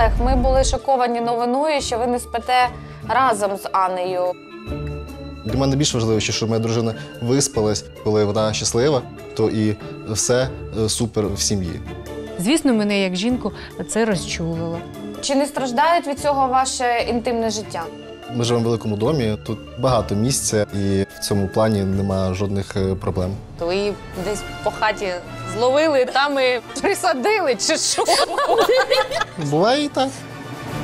Олег, ми були шоковані новиною, що ви не спите разом з Анею. Для мене більш важливо, що моя дружина виспалась, коли вона щаслива, то і все е, супер в сім'ї. Звісно, мене як жінку це розчулило. Чи не страждають від цього ваше інтимне життя? Ми живемо в великому домі, тут багато місця, і в цьому плані немає жодних е, проблем. То її десь по хаті зловили, там і присадили, чи що? Буває і так.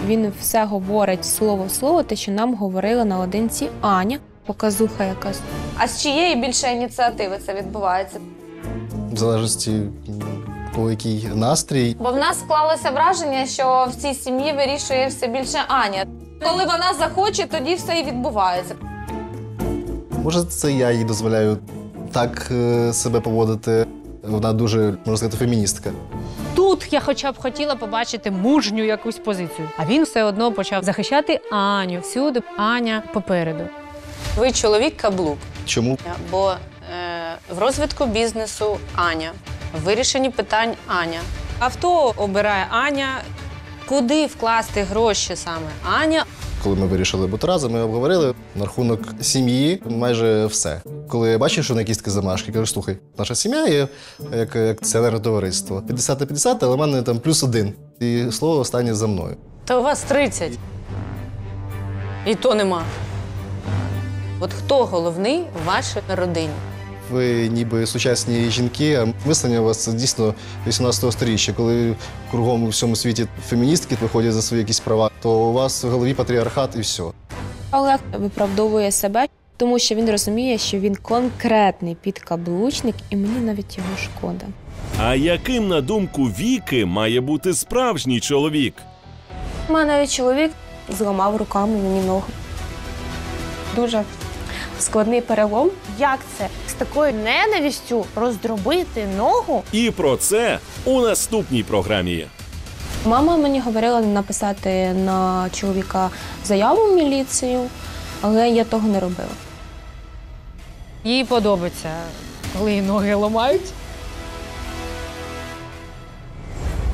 Він все говорить слово в слово, те, що нам говорила наодинці Аня, показуха якась. А з чиєї більше ініціативи це відбувається? В залежності по який настрій. Бо в нас склалося враження, що в цій сім'ї вирішує все більше Аня. Коли вона захоче, тоді все і відбувається. Може, це я їй дозволяю так е, себе поводити. Вона дуже, можна сказати, феміністка. Тут я хоча б хотіла побачити мужню якусь позицію. А він все одно почав захищати Аню. Всюди Аня попереду. Ви чоловік каблук. Чому? Бо е, в розвитку бізнесу Аня, в вирішенні питань Аня. Авто обирає Аня. Куди вкласти гроші саме? Аня. Коли ми вирішили бути разом, ми обговорили на рахунок сім'ї майже все. Коли я бачу, що на якісь такі замашки, кажу, слухай, наша сім'я є як, як акціонерне товариство. 50 на 50, але в мене там плюс один. І слово останнє за мною. Та у вас 30. І то нема. От хто головний в вашій родині? Ви ніби сучасні жінки, а мислення у вас це дійсно 18 сторіччя. Коли кругом у всьому світі феміністки виходять за свої якісь права, то у вас в голові патріархат і все. Олег виправдовує себе, тому що він розуміє, що він конкретний підкаблучник, і мені навіть його шкода. А яким, на думку Віки, має бути справжній чоловік? У мене навіть чоловік зламав руками мені ногу. Дуже складний перелом. Як це з такою ненавістю роздробити ногу? І про це у наступній програмі. Мама мені говорила написати на чоловіка заяву в міліцію, але я того не робила. Їй подобається, коли її ноги ламають.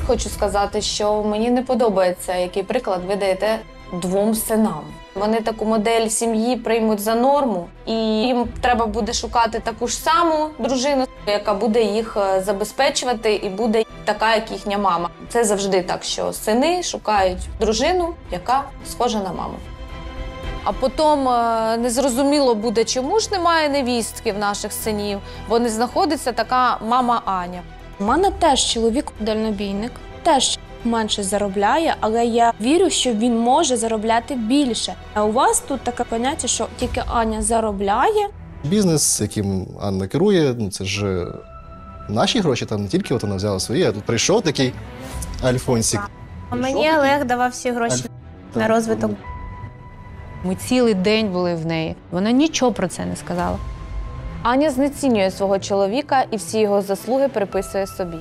Хочу сказати, що мені не подобається, який приклад ви даєте двом синам. Вони таку модель сім'ї приймуть за норму, і їм треба буде шукати таку ж саму дружину, яка буде їх е, забезпечувати і буде така, як їхня мама. Це завжди так, що сини шукають дружину, яка схожа на маму. А потім е, незрозуміло буде, чому ж немає невістки в наших синів, бо не знаходиться така мама Аня. У мене теж чоловік дальнобійник, теж менше заробляє, але я вірю, що він може заробляти більше. А у вас тут таке поняття, що тільки Аня заробляє, Бізнес, яким Анна керує, ну це ж е, наші гроші, там не тільки от вона взяла свої, а тут прийшов такий Альфонсік. А мені Олег давав всі гроші на розвиток. Ми цілий день були в неї. Вона нічого про це не сказала. Аня знецінює свого чоловіка і всі його заслуги приписує собі.